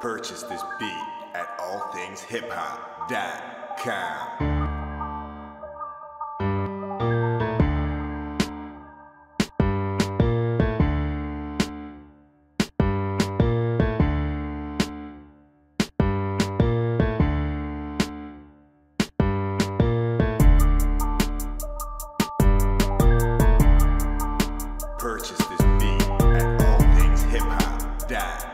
Purchase this beat at allthingshiphop.com. Purchase this beat at allthingshiphop.com.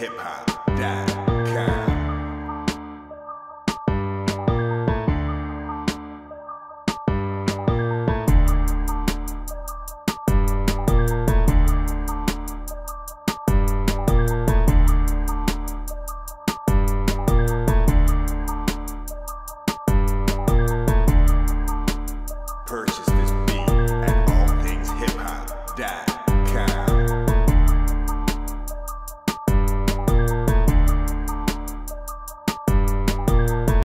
Purchase this beat at allthingshiphop.com.